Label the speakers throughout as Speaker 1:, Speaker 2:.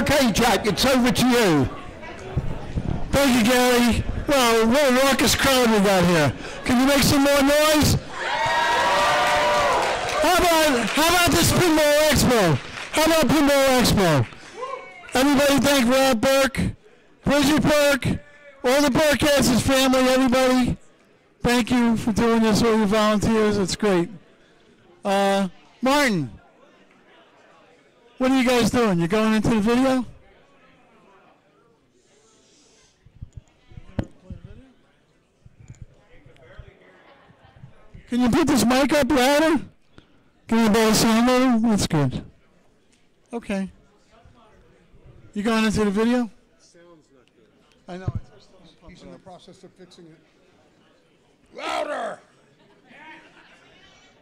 Speaker 1: Okay, Jack, it's over to you.
Speaker 2: Thank you, Gary. Well, what a raucous crowd we got here. Can you make some more noise? How about, how about this Pinball Expo? How about Pinball Expo? Everybody thank Rob Berk, Bridget Berk, all the Burkheads' family, everybody. Thank you for doing this, all your volunteers. It's great. Uh, Martin, what are you guys doing? You're going into the video? Can you put this mic up louder? Can you better sound louder? That's good. Okay. You going into the video?
Speaker 3: Sounds not good.
Speaker 2: I know.
Speaker 3: He's in the process of fixing it.
Speaker 1: Louder!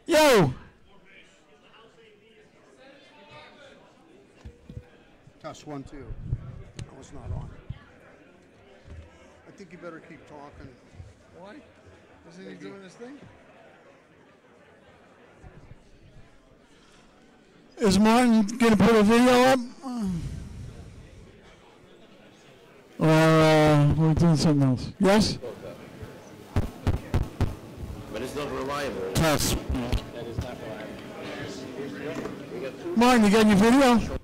Speaker 2: Yo!
Speaker 3: Test one, two. That was not on. I think you better keep talking.
Speaker 2: Why? Isn't he doing this thing? Is Martin gonna put a video up? Or uh, we're doing something else? Yes?
Speaker 4: But it's not reliable.
Speaker 2: Test.
Speaker 4: That is not reliable. We got two
Speaker 2: Martin, you got your video?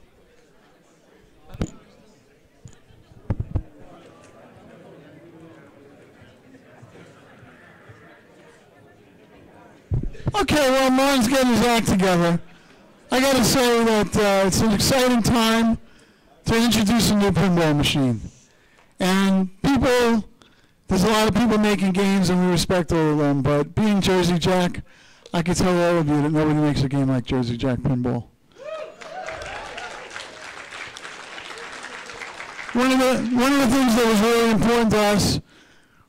Speaker 2: Okay, well, Martin's getting his act together. I got to say that uh, it's an exciting time to introduce a new pinball machine. And people, there's a lot of people making games, and we respect all of them. But being Jersey Jack, I can tell all of you that nobody makes a game like Jersey Jack pinball. One of the one of the things that was really important to us,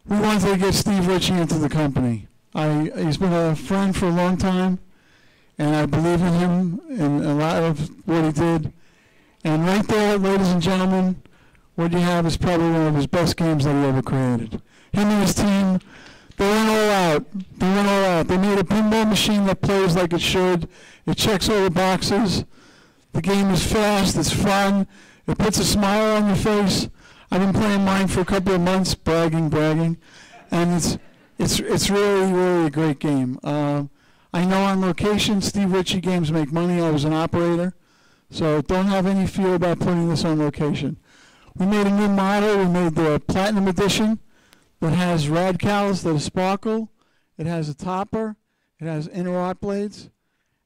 Speaker 2: we wanted to get Steve Ritchie into the company. I he's been a friend for a long time, and I believe in him and a lot of what he did. And right there, ladies and gentlemen, what you have is probably one of his best games that he ever created. Him and his team, they went all out. They went all out. They made a pinball machine that plays like it should. It checks all the boxes. The game is fast. It's fun. It puts a smile on your face. I've been playing mine for a couple of months, bragging, bragging, and it's it's it's really really a great game. Uh, I know on location, Steve Ritchie games make money. I was an operator, so don't have any fear about putting this on location. We made a new model. We made the Platinum Edition that has radicals that sparkle. It has a topper. It has art blades.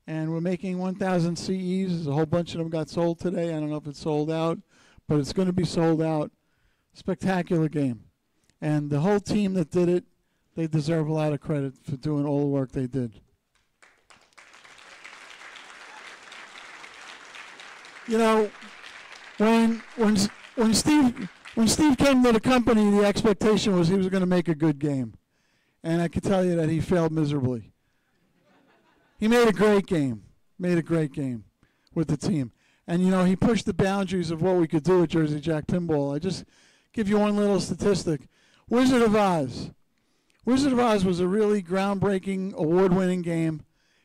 Speaker 2: And we're making 1,000 CEs. A whole bunch of them got sold today. I don't know if it's sold out, but it's going to be sold out. Spectacular game. And the whole team that did it, they deserve a lot of credit for doing all the work they did. You know, when when when Steve when Steve came to the company, the expectation was he was going to make a good game, and I can tell you that he failed miserably. He made a great game, made a great game with the team, and you know he pushed the boundaries of what we could do at Jersey Jack Pinball. I just give you one little statistic: Wizard of Oz. Wizard of Oz was a really groundbreaking, award-winning game.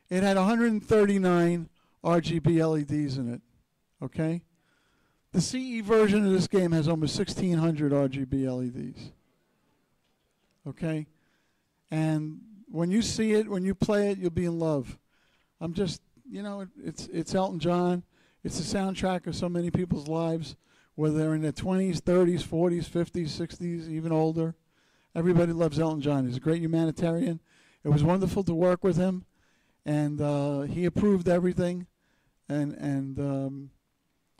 Speaker 2: It had 139 RGB LEDs in it. Okay. The CE version of this game has almost 1,600 RGB LEDs. Okay? And when you see it, when you play it, you'll be in love. I'm just, you know, it, it's, it's Elton John. It's the soundtrack of so many people's lives, whether they're in their 20s, 30s, 40s, 50s, 60s, even older. Everybody loves Elton John. He's a great humanitarian. It was wonderful to work with him, and uh, he approved everything. And, and, um,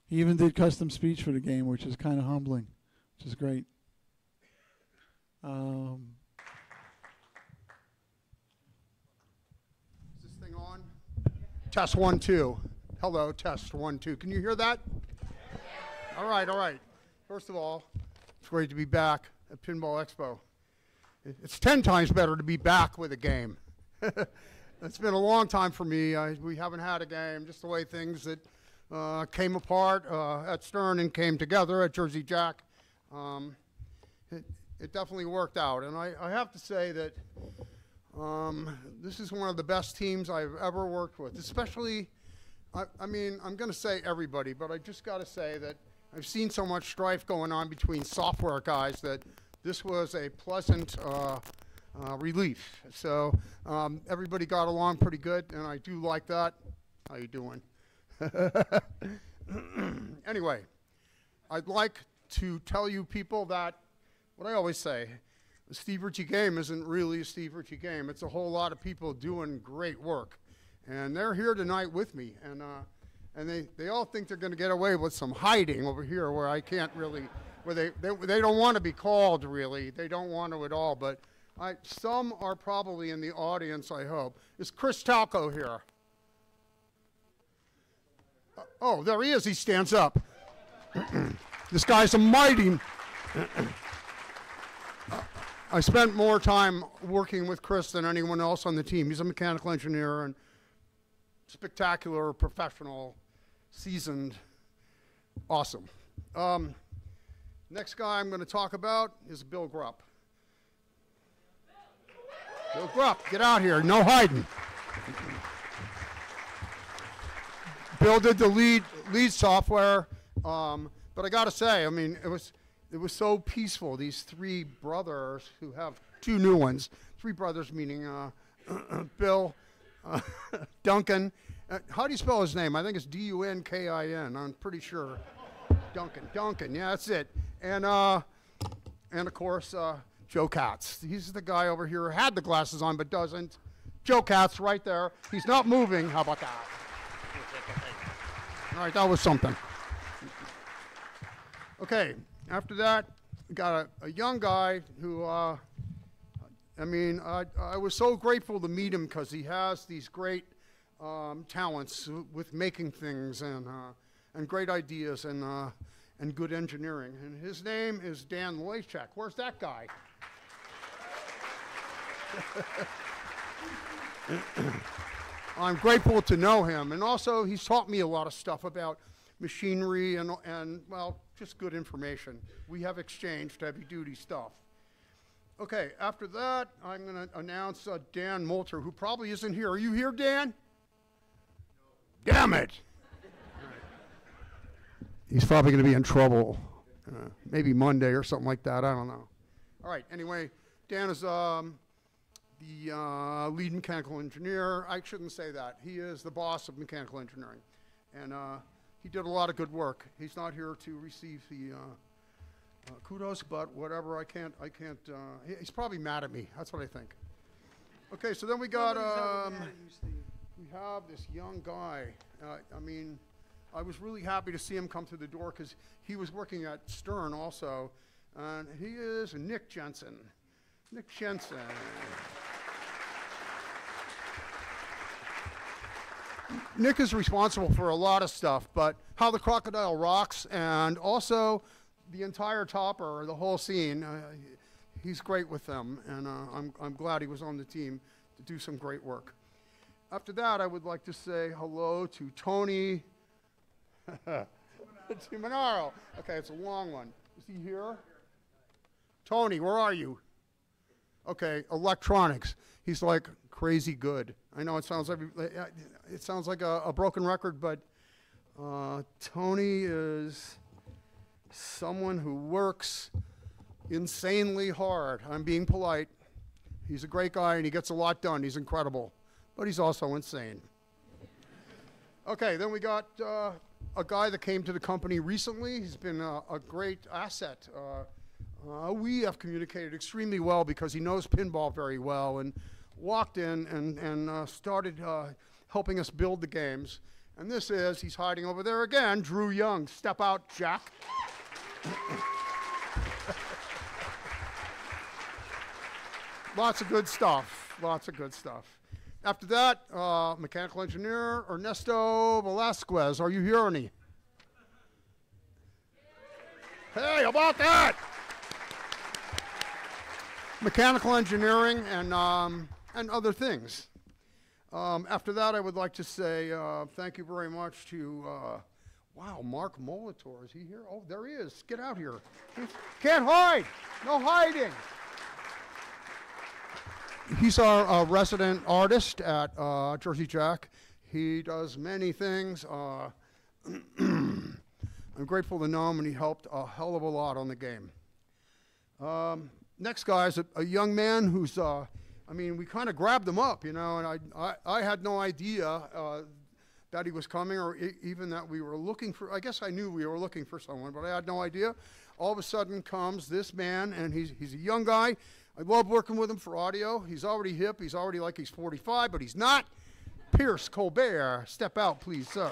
Speaker 2: he even did custom speech for the game, which is kind of humbling, which is great. Um,
Speaker 3: Is this thing on? Test one, two. Hello, test one, two. Can you hear that? All right, all right. First of all, it's great to be back at Pinball Expo. It- It's 10 times better to be back with a game. it's been a long time for me. I, we haven't had a game, just the way things that uh, came apart uh, at Stern and came together at Jersey Jack. Um, it, it definitely worked out. And I, I have to say that um, this is one of the best teams I've ever worked with, especially, I, I mean, I'm going to say everybody, but I just got to say that I've seen so much strife going on between software guys that this was a pleasant uh, uh, relief. So um, everybody got along pretty good, and I do like that. How you doing? anyway, I'd like to tell you people that what I always say, the Steve Ritchie game isn't really a Steve Ritchie game. It's a whole lot of people doing great work. And they're here tonight with me. And, uh, and they, they all think they're going to get away with some hiding over here where I can't really, where they, they, they don't want to be called really. They don't want to at all. But I, some are probably in the audience, I hope. Is Chris Talco here? Uh, oh, there he is. He stands up. this guy's a mighty. I spent more time working with Chris than anyone else on the team. He's a mechanical engineer and spectacular, professional, seasoned, awesome. Um, next guy I'm going to talk about is Bill Grupp. Bill Grupp, get out here, no hiding. Bill did the lead lead software, um, but I got to say, I mean, it was it was so peaceful. These three brothers who have two new ones, three brothers meaning uh, Bill, uh, Duncan. Uh, how do you spell his name? I think it's D U N K I N. I'm pretty sure. Duncan. Duncan. Yeah, that's it. And uh, and of course uh, Joe Katz. He's the guy over here who had the glasses on but doesn't. Joe Katz, right there. He's not moving. How about that? All right, that was something. Okay, after that, got a, a young guy who, uh, I mean, I, I was so grateful to meet him because he has these great um, talents with making things and, uh, and great ideas and, uh, and good engineering. And his name is Dan Lachek. Where's that guy? I'm grateful to know him. And also, he's taught me a lot of stuff about machinery and, and well, just good information. We have exchanged heavy duty stuff. Okay, after that, I'm going to announce uh, Dan Moulter, who probably isn't here. Are you here, Dan? No. Damn it! He's probably going to be in trouble. Uh, maybe Monday or something like that. I don't know. All right, anyway, Dan is um, the uh, lead mechanical engineer. I shouldn't say that. He is the boss of mechanical engineering. And uh, he did a lot of good work. He's not here to receive the uh, uh, kudos, but whatever. I can't. I can't. Uh, he, he's probably mad at me. That's what I think. Okay, so then we got. Um, we have this young guy. Uh, I mean, I was really happy to see him come through the door because he was working at Stern also, and he is Nick Jensen. Nick Jensen. Nick is responsible for a lot of stuff, but how the crocodile rocks and also the entire topper, the whole scene, uh, he's great with them, and uh, I'm, I'm glad he was on the team to do some great work. After that, I would like to say hello to Tony Timonaro. Okay, it's a long one. Is he here? Tony, where are you? Okay, electronics. He's like crazy good. I know it sounds like it sounds like a, a broken record, but uh, Tony is someone who works insanely hard. I'm being polite. He's a great guy and he gets a lot done. He's incredible, but he's also insane. Okay, then we got uh, a guy that came to the company recently. He's been a, a great asset. Uh, uh, we have communicated extremely well because he knows pinball very well and walked in and, and uh, started uh, helping us build the games. And this is, he's hiding over there again, Drew Young. Step out, Jack. Lots of good stuff. Lots of good stuff. After that, uh, mechanical engineer Ernesto Velasquez. Are you here, Ernie? Hey, about that? Mechanical engineering and um, and other things. Um, after that, I would like to say uh, thank you very much to, uh, wow, Mark Molitor. Is he here? Oh, there he is. Get out here. Can't hide. No hiding. He's our uh, resident artist at uh, Jersey Jack. He does many things. Uh, I'm grateful to know him, and he helped a hell of a lot on the game. Um, next guy is a, a young man who's, uh, I mean, we kind of grabbed him up, you know, and I, I, I had no idea uh, that he was coming or even that we were looking for, I guess I knew we were looking for someone, but I had no idea. All of a sudden comes this man, and he's, he's a young guy. I love working with him for audio. He's already hip. He's already like he's 45, but he's not. Pierce Colbert, step out, please, sir.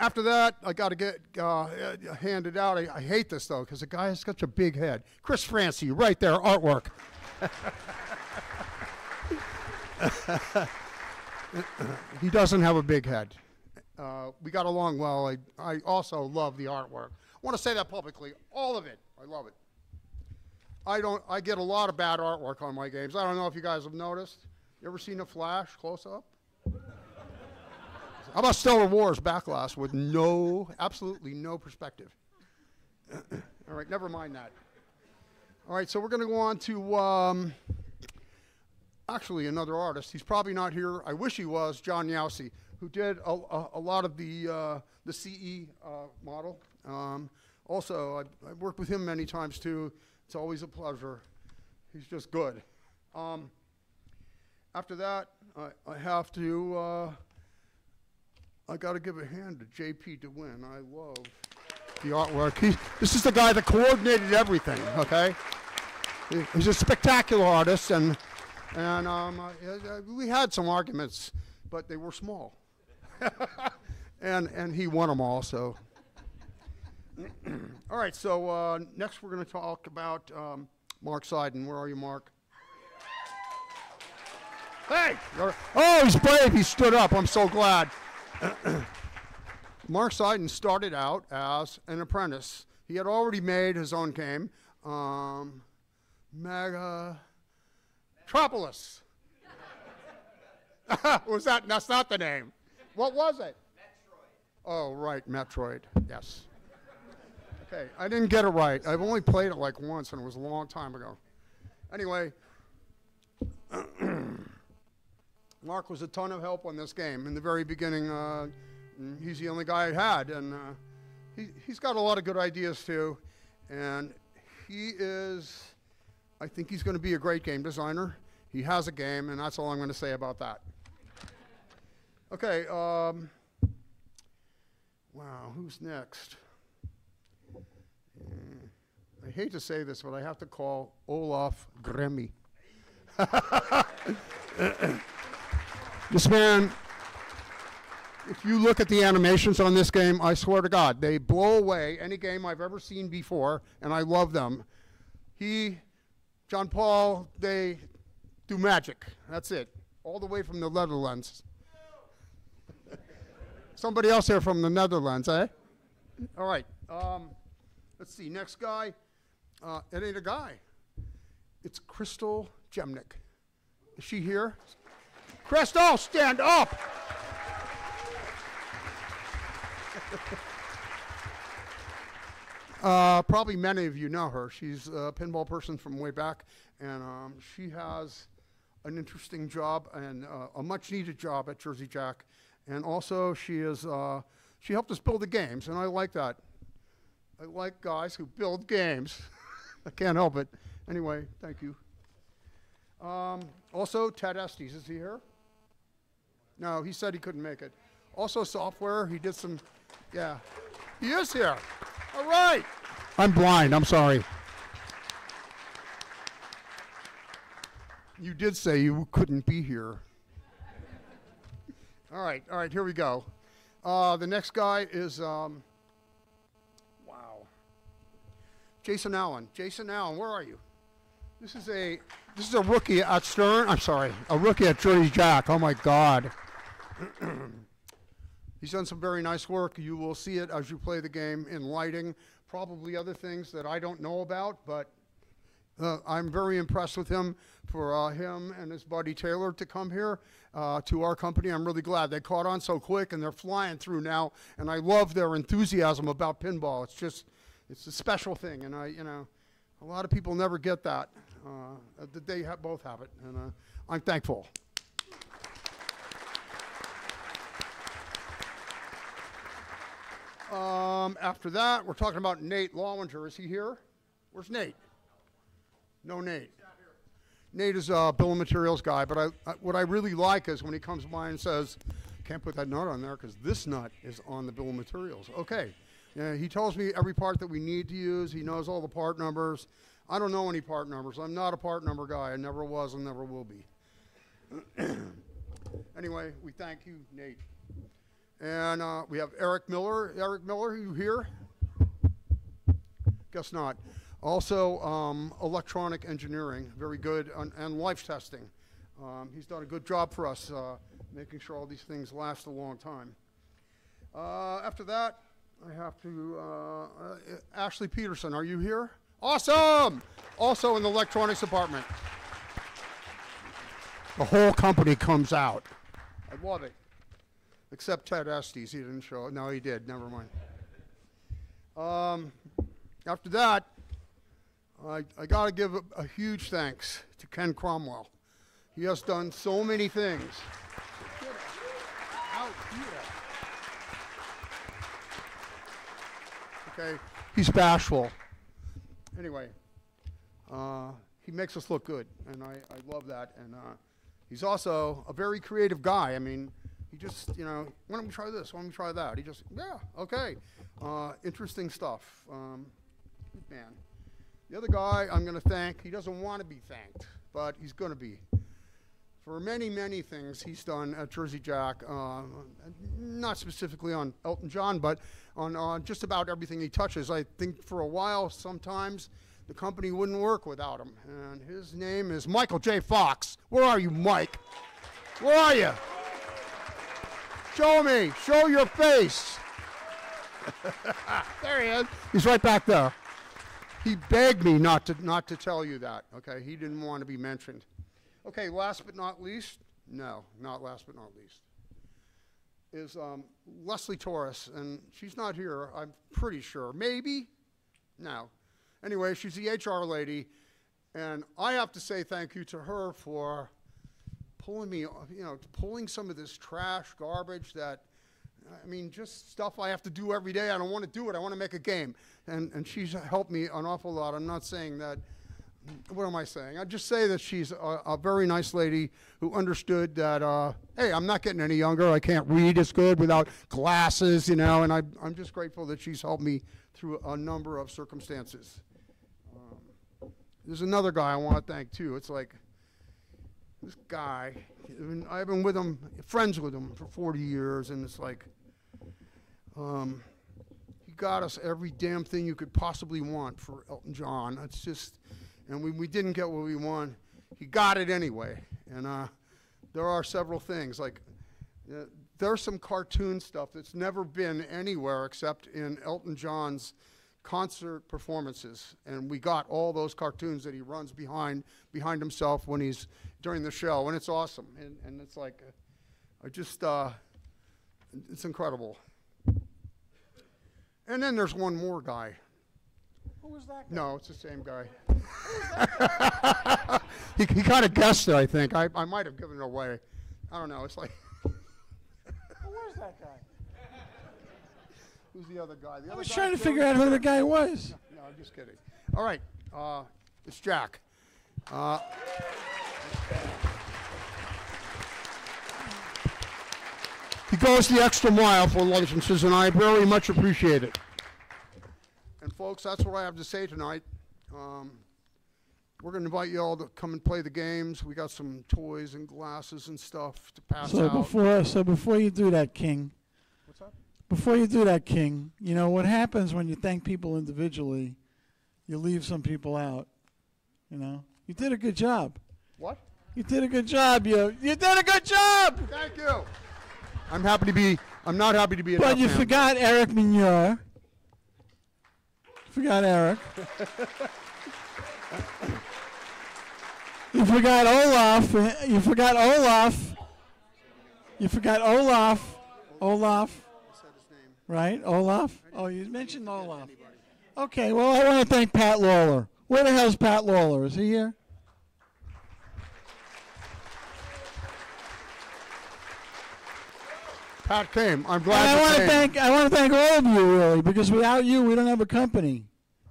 Speaker 3: After that, I got to get uh, uh, handed out. I, I hate this though because the guy has such a big head. Chris Franchi, right there, artwork. he doesn't have a big head. Uh, we got along well. I, I also love the artwork. I want to say that publicly. All of it. I love it. I don't. I get a lot of bad artwork on my games. I don't know if you guys have noticed. You ever seen a flash close up? How about Stellar Wars backglass with no, absolutely no perspective? All right, never mind that. All right, so we're going to go on to um, actually another artist. He's probably not here. I wish he was. John Youssi, who did a, a, a lot of the uh, the CE uh, model. Um, also, I, I've worked with him many times too. It's always a pleasure. He's just good. Um, after that, I, I have to. Uh, I got to give a hand to JP DeWin. I love the artwork. He, this is the guy that coordinated everything. Okay, He- he's a spectacular artist, and and um, we had some arguments, but they were small, and and he won them all. So, all right. So uh, next, we're going to talk about um, Mark Seiden. Where are you, Mark? Hey! Oh, he's brave. He stood up. I'm so glad. Mark Seiden started out as an apprentice. He had already made his own game, um, Mega Metropolis. was that? That's not the name. What was it? Metroid. Oh, right, Metroid. Yes. Okay, I didn't get it right. I've only played it like once, and it was a long time ago. Anyway, Mark was a ton of help on this game in the very beginning. Uh, he's the only guy I had, and uh, he, he's got a lot of good ideas too. And he is, I think he's going to be a great game designer. He has a game, and that's all I'm going to say about that. Okay. Um, wow, who's next? Mm, I hate to say this, but I have to call Olaf Gremmy. This man, if you look at the animations on this game, I swear to God, they blow away any game I've ever seen before, and I love them. He, John Paul, they do magic. That's it. All the way from the Netherlands. Somebody else here from the Netherlands, eh? All right. Um, let's see. Next guy. Uh, it ain't a guy. It's Crystal Jemnick. Is she here? Crystal, stand up. uh, probably many of you know her. She's a pinball person from way back, and um, she has an interesting job and uh, a much needed job at Jersey Jack. And also, she is uh, she helped us build the games, and I like that. I like guys who build games. I can't help it. Anyway, thank you. Um, also, Ted Estes, is he here? No, he said he couldn't make it. Also, software, he did some, yeah. He is here. All right. I'm blind, I'm sorry. You did say you couldn't be here. All right, all right, here we go. Uh, the next guy is, um, wow. Jason Allen. Jason Allen, where are you? This is a this is a rookie at Stern. I'm sorry, a rookie at Jersey Jack. Oh my God. He's done some very nice work. You will see it as you play the game in lighting, probably other things that I don't know about, but uh, I'm very impressed with him for uh, him and his buddy Taylor to come here uh, to our company. I'm really glad they caught on so quick and they're flying through now. And I love their enthusiasm about pinball. It's just, it's a special thing. And I, you know, a lot of people never get that. Uh, they ha both have it, and uh, I'm thankful. Um, after that, we're talking about Nate Lollinger. Is he here? Where's Nate? No Nate. Nate is a bill of materials guy, but I, I, what I really like is when he comes by and says, "Can't put that nut on there because this nut is on the bill of materials." Okay, he tells me every part that we need to use. He knows all the part numbers. I don't know any part numbers. I'm not a part number guy. I never was and never will be. anyway, we thank you, Nate. And uh, we have Eric Miller. Eric Miller, are you here? Guess not. Also, um, electronic engineering, very good, on, and life testing. Um, he's done a good job for us, uh, making sure all these things last a long time. Uh, after that, I have to, uh, uh, Ashley Peterson, are you here? Awesome! Also in the electronics department. The whole company comes out. I love it. Except Ted Estes, he didn't show. No, he did. Never mind. Um, after that, I, I got to give a, a huge thanks to Ken Cromwell. He has done so many things. Okay, he's bashful. Anyway, uh, he makes us look good, and I, I love that. And uh, he's also a very creative guy. I mean, he just, you know, why don't we try this? Why don't we try that? He just, yeah, okay. Uh, interesting stuff. Um, man. The other guy I'm going to thank, he doesn't want to be thanked, but he's going to be. For many, many things he's done at Jersey Jack, uh, not specifically on Elton John, but on uh, just about everything he touches. I think for a while, sometimes, the company wouldn't work without him. And his name is Michael J. Fox. Where are you, Mike? Where are you? Show me. Show your face. there he is. He's right back there. He begged me not to not to tell you that. Okay, he didn't want to be mentioned. Okay, last but not least, no, not last but not least, is um, Leslie Torres, and she's not here. I'm pretty sure. Maybe, no. Anyway, she's the HR lady, and I have to say thank you to her for pulling me, you know, pulling some of this trash, garbage that I mean, just stuff I have to do every day. I don't want to do it. I want to make a game. And, and she's helped me an awful lot. I'm not saying that, what am I saying? I just say that she's a, a very nice lady who understood that, uh, hey, I'm not getting any younger. I can't read as good without glasses, you know, and I, I'm just grateful that she's helped me through a number of circumstances. Um, there's another guy I want to thank, too. It's like, this guy, I've been with him, friends with him for 40 years, and it's like, um, got us every damn thing you could possibly want for Elton John. It's just, and we, we didn't get what we want. He got it anyway. And uh, there are several things like uh, there's some cartoon stuff that's never been anywhere except in Elton John's concert performances, and we got all those cartoons that he runs behind behind himself when he's during the show, and it's awesome. And, and it's like, uh, I just, uh, it's incredible. And then there's one more guy.
Speaker 4: Who was that guy?
Speaker 3: No, it's the same guy. he he kind of guessed it, I think. I, I might have given it away. I don't know. It's like,
Speaker 4: Who was that guy?
Speaker 3: who's the other guy? The
Speaker 2: I
Speaker 3: other
Speaker 2: was
Speaker 3: guy
Speaker 2: trying to figure out who the guy was.
Speaker 3: No, I'm just kidding. All right, uh, it's Jack. Uh, he goes the extra mile for licenses, and I very much appreciate it. And folks, that's what I have to say tonight. Um, we're going to invite you all to come and play the games. We got some toys and glasses and stuff to pass
Speaker 2: So
Speaker 3: out.
Speaker 2: before, so before you do that, King,
Speaker 3: What's that?
Speaker 2: before you do that, King, you know what happens when you thank people individually? You leave some people out. You know, you did a good job.
Speaker 3: What?
Speaker 2: You did a good job. You you did a good job.
Speaker 3: Thank you. I'm happy to be. I'm not happy to be.
Speaker 2: But you forgot Eric Mignor. Forgot Eric. you forgot Olaf. uh, You forgot Olaf. You forgot Olaf. Olaf. Right? Olaf? Oh, you mentioned Olaf. Okay, well, I want to thank Pat Lawlor. Where the hell's Pat Lawlor? Is he here?
Speaker 3: Pat came. I'm
Speaker 2: And
Speaker 3: glad
Speaker 2: I want to thank I want to thank all of you really because without you we don't have a company.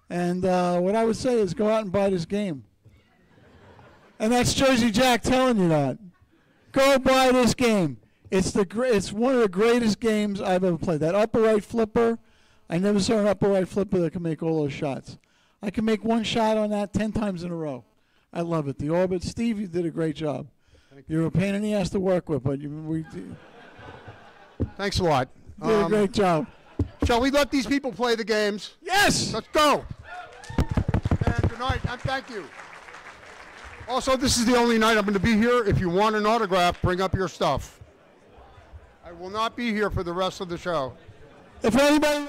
Speaker 2: And uh, what I would say is go out and buy this game. And that's Jersey Jack telling you that. Go buy this game. It's the gr- it's one of the greatest games I've ever played. That upper right flipper, I never saw an upper right flipper that can make all those shots. I can make one shot on that ten times in a row. I love it. The orbit, Steve, you did a great job. You're a pain in the ass to work with, but you, we
Speaker 3: Thanks a lot.
Speaker 2: You a
Speaker 3: Um,
Speaker 2: great job.
Speaker 3: shall we let these people play the games?
Speaker 2: Yes.
Speaker 3: Let's go. And good night, and thank you. Also, this is the only night I'm going to be here. If you want an autograph, bring up your stuff. I will not be here for the rest of the show.
Speaker 2: If anybody.